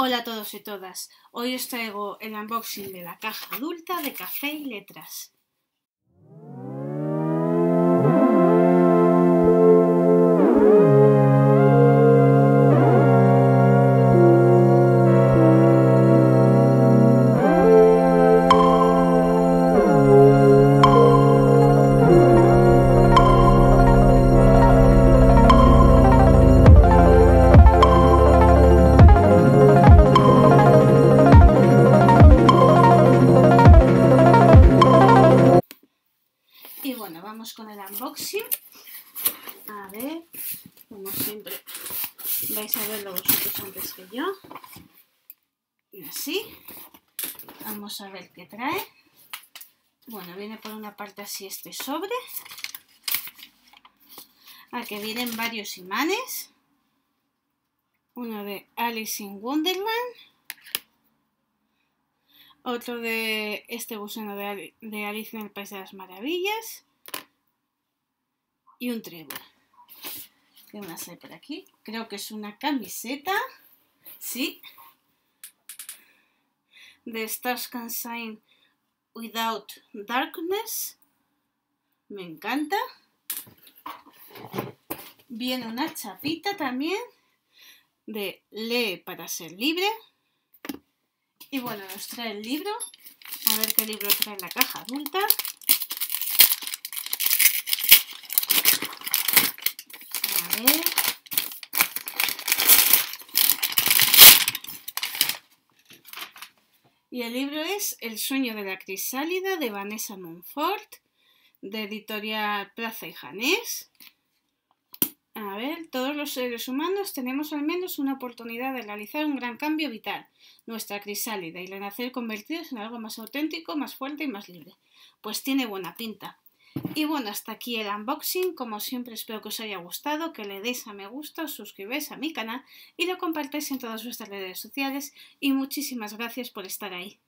Hola a todos y todas, hoy os traigo el unboxing de la caja adulta de café y letras. Vamos con el unboxing. A ver, como siempre, vais a verlo vosotros antes que yo. Y así. Vamos a ver qué trae. Bueno, viene por una parte así este sobre. Al que vienen varios imanes. Uno de Alice in Wonderland. Otro de este gusano de Alice en el País de las Maravillas. Y un trébol. ¿Qué más hay por aquí? Creo que es una camiseta. Sí. De Stars Can Shine Without Darkness. Me encanta. Viene una chapita también de Lee para ser libre. Y bueno, nos trae el libro. A ver qué libro trae la caja adulta. A Y el libro es El sueño de la crisálida de Vanessa Monfort, de editorial Plaza y Janés. A ver, todos los seres humanos tenemos al menos una oportunidad de realizar un gran cambio vital, nuestra crisálida, y renacer convertidos en algo más auténtico, más fuerte y más libre. Pues tiene buena pinta. Y bueno, hasta aquí el unboxing. Como siempre espero que os haya gustado, que le deis a me gusta, os suscribáis a mi canal y lo compartáis en todas vuestras redes sociales. Y muchísimas gracias por estar ahí.